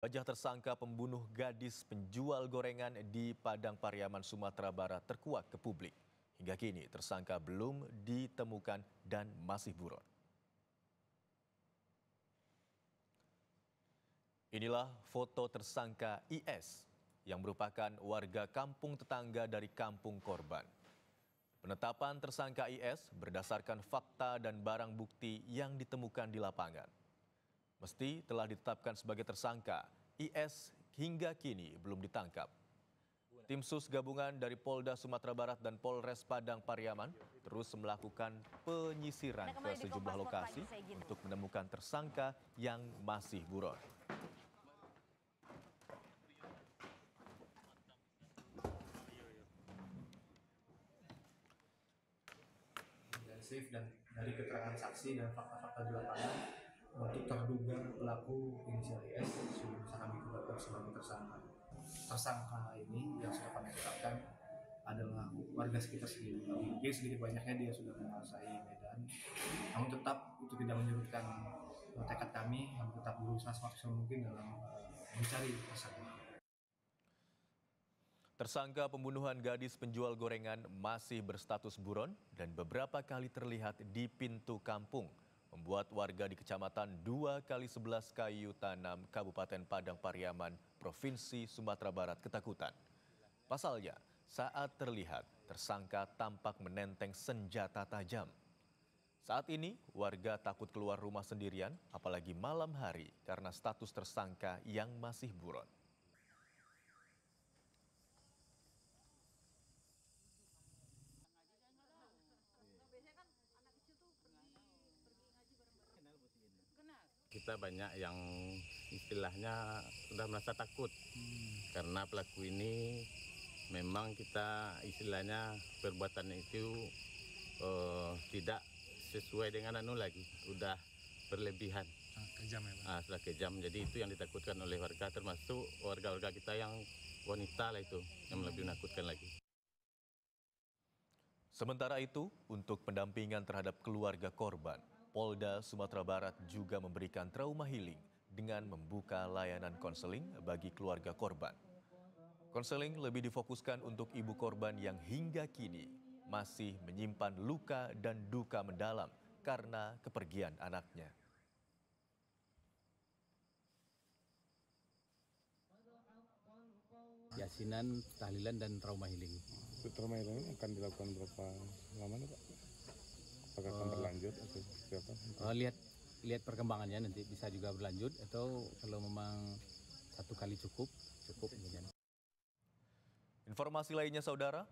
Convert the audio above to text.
Wajah tersangka pembunuh gadis penjual gorengan di Padang Pariaman, Sumatera Barat terkuak ke publik. Hingga kini tersangka belum ditemukan dan masih buron. Inilah foto tersangka IS yang merupakan warga kampung tetangga dari kampung korban. Penetapan tersangka IS berdasarkan fakta dan barang bukti yang ditemukan di lapangan. Mesti telah ditetapkan sebagai tersangka, IS hingga kini belum ditangkap. Tim sus gabungan dari Polda Sumatera Barat dan Polres Padang Pariaman terus melakukan penyisiran ke sejumlah lokasi untuk menemukan tersangka yang masih buron. safe dan dari keterangan saksi dan fakta-fakta di lapangan untuk terduga pelaku inisial IS sudah bisa kami tetapkan sebagai tersangka. Tersangka ini yang sudah kami tetapkan adalah warga sekitar sendiri. Mungkin sedikit banyaknya dia sudah menguasai Medan. Namun tetap itu tidak menyurutkan tekad kami yang tetap berusaha semaksimal mungkin dalam uh, mencari tersangka. Tersangka pembunuhan gadis penjual gorengan masih berstatus buron dan beberapa kali terlihat di pintu kampung, membuat warga di kecamatan 2 kali 11 Kayu Tanam, Kabupaten Padang Pariaman, Provinsi Sumatera Barat ketakutan. Pasalnya, saat terlihat, tersangka tampak menenteng senjata tajam. Saat ini, warga takut keluar rumah sendirian, apalagi malam hari karena status tersangka yang masih buron. Kita banyak yang istilahnya sudah merasa takut hmm. karena pelaku ini memang kita istilahnya perbuatan itu uh, tidak sesuai dengan anu lagi udah berlebihan ah, kejam ya Pak? Ah, sudah kejam jadi itu yang ditakutkan oleh warga termasuk warga-warga kita yang wanita lah itu yang lebih menakutkan lagi Sementara itu, untuk pendampingan terhadap keluarga korban, Polda Sumatera Barat juga memberikan trauma healing dengan membuka layanan konseling bagi keluarga korban. Konseling lebih difokuskan untuk ibu korban yang hingga kini masih menyimpan luka dan duka mendalam karena kepergian anaknya. Yasinan, tahlilan, dan trauma healing. Trauma healing akan dilakukan berapa lama nih Pak? Berlanjut atau? Uh, lihat lihat perkembangannya nanti bisa juga berlanjut atau kalau memang satu kali cukup cukup. Informasi lainnya saudara,